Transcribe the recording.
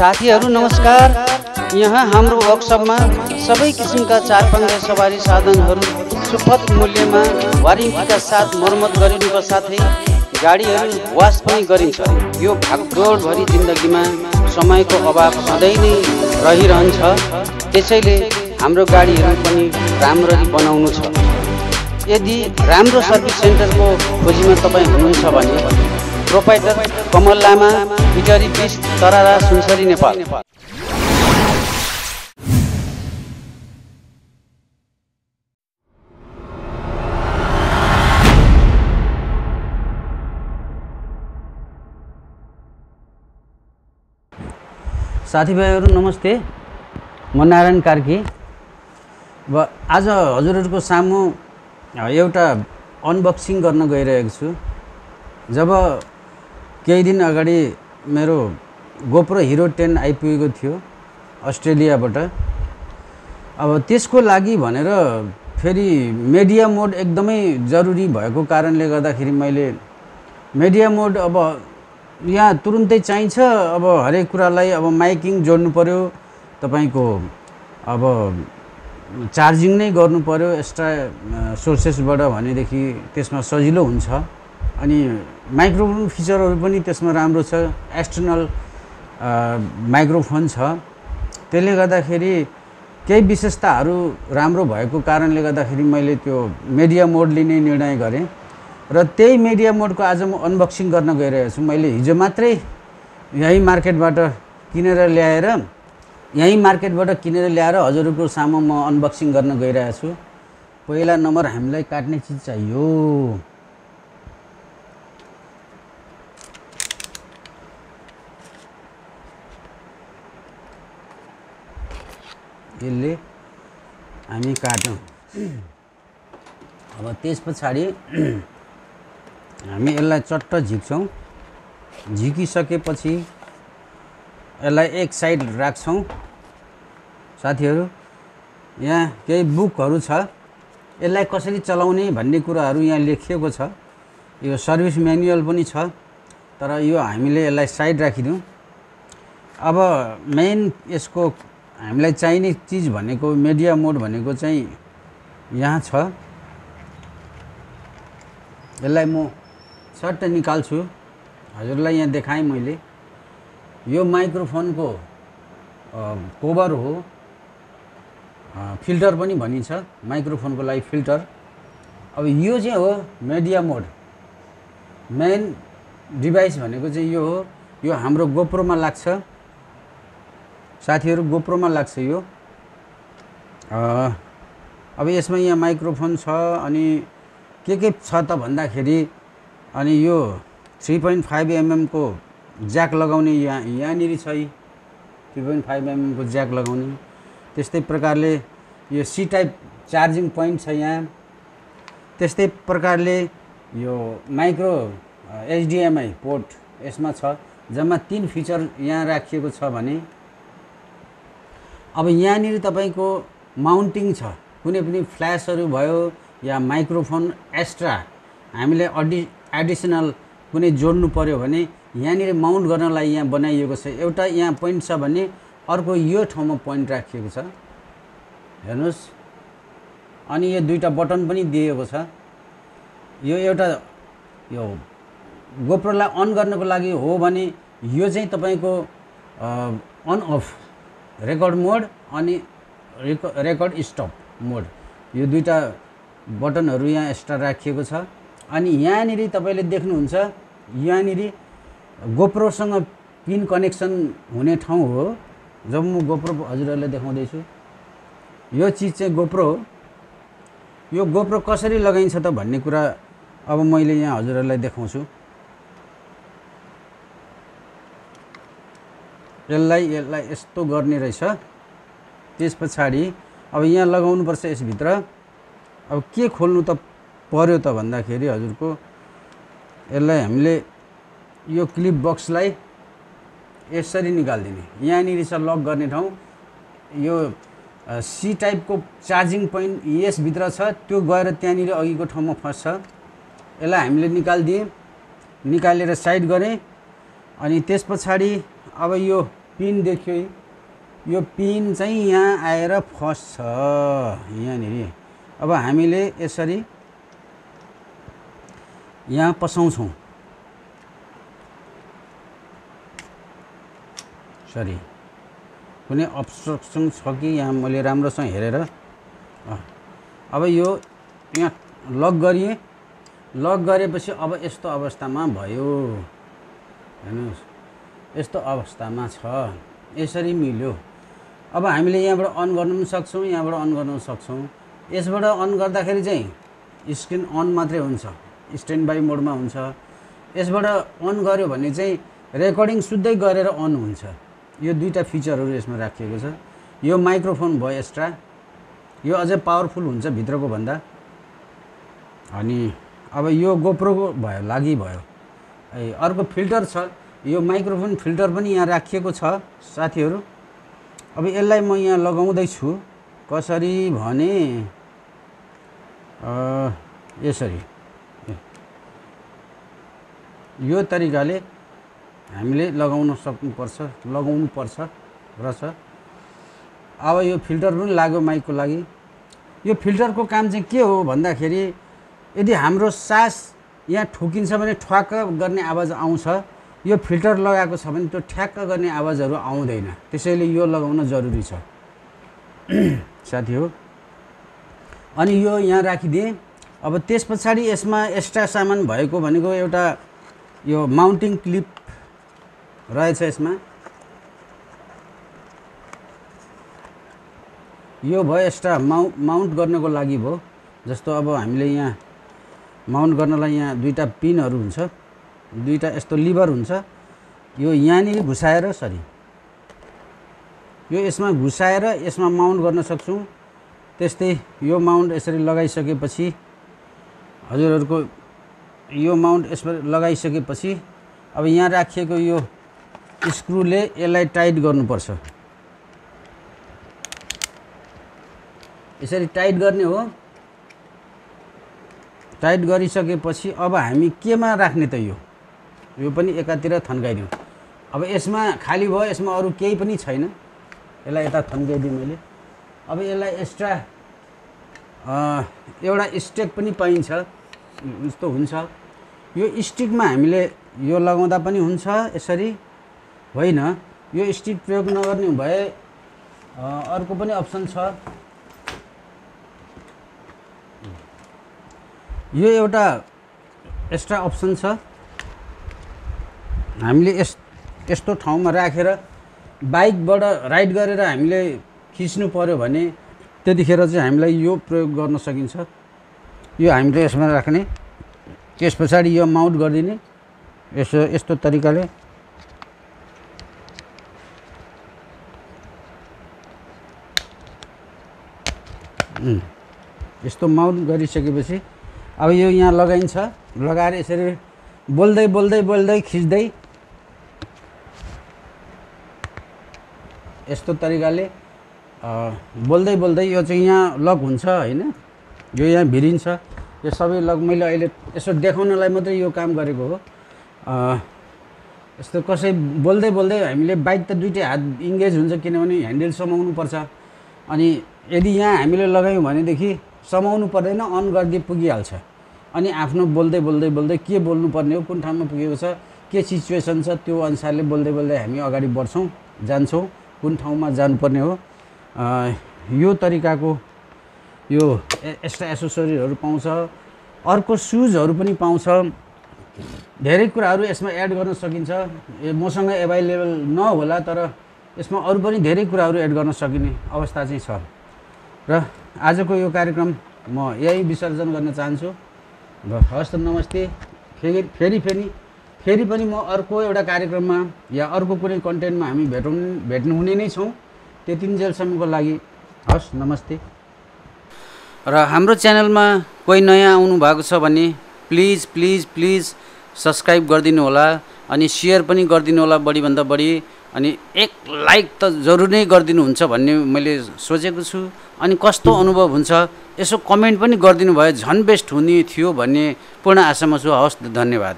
साथीहरू नमस्कार। यहाँ हाम्रो वर्कसपमा सबै किसिमका चार पाङ्ग्रे सवारी साधनहरू सुपथ मूल्यमा वारेन्टीका साथ मर्मत गरिनुको साथै गाडीहरू वास पनि गरिन्छ। यो भागदौडभरि जिन्दगीमा समयको अभाव सधैँ नै रहिरहन्छ। त्यसैले हाम्रो गाडीहरू पनि राम्ररी बनाउनु छ। यदि राम्रो सर्भिस सेन्टरको खोजीमा तपाईँ हुनुहुन्छ भने प्रोपाइटर कमल लामा इटरी बिस तरारा सुनसरी नेपाल। साथीभाइहरू नमस्ते। म नारायण कार्की। अब आज हजुरहरूको सामु एउटा अनबक्सिङ गर्न गइरहेको छु। जब केही दिन अगाडि मेरो गोप्रो हिरो टेन आइपुगेको थियो अस्ट्रेलियाबाट। अब त्यसको लागि भनेर फेरि मिडिया मोड एकदमै जरुरी भएको कारणले गर्दाखेरि मैले मिडिया मोड अब यहाँ तुरुन्तै चाहिन्छ अब हरेक कुरालाई अब माइकिङ जोड्नु पऱ्यो तपाईँको अब चार्जिङ नै गर्नु पऱ्यो एक्स्ट्रा सोर्सेसबाट भनेदेखि त्यसमा सजिलो हुन्छ। अनि माइक्रोफोन फिचरहरू पनि त्यसमा राम्रो छ एक्सटर्नल माइक्रोफोन छ। त्यसले गर्दाखेरि केही विशेषताहरू राम्रो भएको कारणले गर्दाखेरि मैले त्यो मिडिया मोड लिने निर्णय गरेँ। र त्यही मिडिया मोडको आज म अनबक्सिङ गर्न गइरहेको छु। मैले हिजो मात्रै यहीँ मार्केटबाट किनेर ल्याएर यहीँ मार्केटबाट किनेर ल्याएर हजुरहरूको सामु म अनबक्सिङ गर्न गइरहेको छु। पहिला नम्बर हामीलाई काट्ने चिज चाहियो। यसले हामी काट्यौँ। अब त्यस पछाडि हामी यसलाई चट्ट झिक्छौँ। झिकिसकेपछि यसलाई एक साइड राख्छौँ। साथीहरू यहाँ केही बुकहरू छ। यसलाई कसरी चलाउने भन्ने कुराहरू यहाँ लेखिएको छ। यो सर्भिस म्यानुअल पनि छ तर यो हामीले यसलाई साइड राखिदिउँ। अब मेन यसको हामीलाई चाहिने चिज भनेको मिडिया मोड भनेको चाहिँ यहाँ छ। यसलाई म सट्ट निकाल्छु। हजुरलाई यहाँ देखाएँ मैले। यो माइक्रोफोनको कोभर हो। फिल्टर पनि भनिन्छ माइक्रोफोनको लागि फिल्टर। अब यो चाहिँ हो मिडिया मोड मेन डिभाइस भनेको चाहिँ यो हो। यो हाम्रो गोप्रोमा लाग्छ। साथीहरू गोप्रोमा लाग्छ यो। अब यसमा यहाँ माइक्रोफोन छ अनि के के छ त भन्दाखेरि अनि यो थ्री पोइन्ट फाइभ एमएमको ज्याक लगाउने यहाँ यहाँनिर छ थ्री पोइन्ट फाइभ एमएमको ज्याक लगाउने। त्यस्तै प्रकारले यो सी टाइप चार्जिङ पोइन्ट छ यहाँ। त्यस्तै प्रकारले यो माइक्रो एचडिएमआई पोर्ट यसमा छ। जम्मा तिन फिचर यहाँ राखिएको छ भने अब यहाँनिर तपाईँको माउन्टिङ छ। कुनै पनि फ्ल्यासहरू भयो या माइक्रोफोन एक्स्ट्रा हामीले अडि एडिसनल कुनै जोड्नु पऱ्यो भने यहाँनिर माउन्ट गर्नलाई यहाँ बनाइएको छ। एउटा यहाँ पोइन्ट छ भने अर्को यो ठाउँमा पोइन्ट राखिएको छ। हेर्नुहोस्। अनि यो दुईवटा बटन पनि दिएको छ। यो एउटा यो गोप्रोलाई अन गर्नको लागि हो भने यो चाहिँ तपाईँको अन अफ रेकर्ड मोड अनि रेक रेकर्ड स्टप मोड यो दुईवटा बटनहरू यहाँ एक्स्ट्रा राखिएको छ। अनि यहाँनिर तपाईँले देख्नुहुन्छ यहाँनिर गोप्रोसँग पिन कनेक्सन हुने ठाउँ हो। जब म गोप्रो हजुरहरूलाई देखाउँदैछु। यो चिज चाहिँ गोप्रो हो। यो गोप्रो कसरी लगाइन्छ त भन्ने कुरा अब मैले यहाँ हजुरहरूलाई देखाउँछु। यसलाई यसलाई यस्तो गर्ने रहेछ। त्यस पछाडि अब यहाँ लगाउनुपर्छ यसभित्र। अब के खोल्नु त पर्यो त भन्दाखेरि हजुरको यसलाई हामीले यो क्लिप बक्सलाई यसरी निकालिदिने। यहाँनिर छ लक गर्ने ठाउँ। यो सी टाइपको चार्जिङ पोइन्ट यसभित्र छ। त्यो गएर त्यहाँनिर अघिको ठाउँमा फस्छ। यसलाई हामीले निकालिदिएँ। निकालेर साइड गरेँ। अनि त्यस पछाडि अब यो पिन देखियो? यो पिन चाहिँ यहाँ आएर फस्छ। यहाँनिर। अब हामीले यसरी यहाँ पसाउँछौँ। सरी कुनै अब्स्ट्रक्सन छ कि? यहाँ मैले राम्रोसँग हेरेर। अब यो यहाँ लक गरिएँ। लक गरेपछि अब यस्तो अवस्थामा भयो। हेर्नुहोस्। यस्तो अवस्थामा छ। यसरी मिल्यो। अब हामीले यहाँबाट अन गर्नु पनि सक्छौँ यहाँबाट अन गर्नु सक्छौँ। यसबाट अन गर्दाखेरि चाहिँ स्क्रिन अन मात्रै हुन्छ स्ट्यान्ड बाई मोडमा हुन्छ। यसबाट अन गऱ्यो भने चाहिँ रेकर्डिङ सुत्दै गरेर अन हुन्छ। यो दुईवटा फिचरहरू यसमा राखिएको छ। यो माइक्रोफोन भयो एक्स्ट्रा। यो अझै पावरफुल हुन्छ भित्रको भन्दा। अनि अब यो गोप्रोको भयो लागि भयो। ए अर्को फिल्टर छ। यो माइक्रोफोन फिल्टर पनि यहाँ राखिएको छ साथीहरू। अब यसलाई म यहाँ लगाउँदैछु। कसरी भने यसरी। यो तरिकाले हामीले लगाउन सक्नुपर्छ लगाउनु पर्छ रहेछ। अब यो फिल्टर पनि लाग्यो माइकको लागि। यो फिल्टरको काम चाहिँ के हो भन्दाखेरि यदि हाम्रो सास यहाँ ठोकिन्छ भने ठ्वाक्क गर्ने आवाज आउँछ। यो फिल्टर लगाएको छ भने त्यो ठ्याक्क गर्ने आवाजहरू आउँदैन। त्यसैले यो लगाउन जरुरी छ। साथी हो। अनि यो यहाँ राखिदिएँ। अब त्यस पछाडि यसमा एक्स्ट्रा सामान भएको भनेको एउटा यो माउन्टिङ क्लिप रहेछ यसमा। यो भयो एक्स्ट्रा माउ माउन्ट गर्नको लागि भयो। जस्तो अब हामीले यहाँ माउन्ट गर्नलाई यहाँ दुईवटा पिनहरू हुन्छ। दुईवटा यस्तो लिभर हुन्छ। यो यहाँनिर घुसाएर सरी यो यसमा घुसाएर यसमा माउन्ट गर्न सक्छौँ। त्यस्तै यो माउन्ट यसरी लगाइसकेपछि हजुरहरूको यो माउन्ट यसमा लगाइसकेपछि अब यहाँ राखिएको यो स्क्रुले यसलाई टाइट गर्नुपर्छ। यसरी टाइट गर्ने हो। टाइट गरिसकेपछि अब हामी केमा राख्ने त यो? यो पनि एकातिर थन्काइदिउँ। अब यसमा खाली भयो यसमा अरू केही पनि छैन। यसलाई यता थन्काइदिएँ मैले। अब यसलाई एक्स्ट्रा एउटा स्टेक पनि पाइन्छ। यस्तो हुन्छ। यो स्टिकमा हामीले यो लगाउँदा पनि हुन्छ यसरी। होइन यो स्टिक प्रयोग नगर्ने भए अर्को पनि अप्सन छ। यो एउटा एक्स्ट्रा अप्सन छ। हामीले यस यस्तो ठाउँमा राखेर बाइकबाट राइड गरेर हामीले खिच्नु पऱ्यो भने त्यतिखेर चाहिँ हामीलाई यो प्रयोग गर्न सकिन्छ। यो हामीले यसमा राख्ने। त्यस पछाडि यो माउन्ट गरिदिने। यसो यस्तो तरिकाले। यस्तो माउन्ट गरिसकेपछि अब यो यहाँ लगाइन्छ। लगाएर यसरी बोल्दै बोल्दै बोल्दै खिच्दै यस्तो तरिकाले बोल्दै बोल्दै यो चाहिँ यहाँ लक हुन्छ होइन? यो यहाँ भिरिन्छ। यो सबै लक मैले अहिले यसो देखाउनलाई मात्रै यो काम गरेको हो। यस्तो कसै बोल्दै बोल्दै हामीले बाइक त दुइटै हात इङ्गेज हुन्छ किनभने ह्यान्डल समाउनु पर्छ। अनि यदि यहाँ हामीले लगायौँ भनेदेखि समाउनु पर्दैन अन गरिदिए पुगिहाल्छ। अनि आफ्नो बोल्दै बोल्दै बोल्दै के बोल्नुपर्ने हो कुन ठाउँमा पुगेको छ के सिचुएसन छ त्यो अनुसारले बोल्दै बोल्दै हामी अगाडि बढ्छौँ जान्छौँ। कुन ठाउँमा जानुपर्ने हो? यो तरिकाको यो एक्स्ट्रा एसेसरिजहरू पाउँछ। अर्को सुजहरू पनि पाउँछ। धेरै कुराहरू यसमा एड गर्न सकिन्छ। मसँग एभाइलेबल नहोला तर यसमा अरू पनि धेरै कुराहरू एड गर्न सकिने अवस्था चाहिँ छ। र आजको यो कार्यक्रम म यही विसर्जन गर्न चाहन्छु। हस्त नमस्ते। फेरि फेरि फेरि फेरि पनि म अर्को एउटा कार्यक्रममा या अर्को कुनै कन्टेन्टमा हामी भेटौँ भेट्नु हुने नै छौँ। त्यतिन्जेलसम्मको लागि हस् नमस्ते। र हाम्रो च्यानलमा कोही नयाँ आउनु भएको छ भने प्लिज प्लिज प्लिज सब्सक्राइब गरिदिनु होला अनि सेयर पनि गरिदिनु होला बढीभन्दा बढी अनि एक लाइक त जरुर नै गरिदिनुहुन्छ भन्ने मैले सोचेको छु। अनि कस्तो अनुभव हुन्छ यसो कमेन्ट पनि गरिदिनु भयो झन् बेस्ट हुने थियो भन्ने पूर्ण आशामा छु। हवस् धन्यवाद।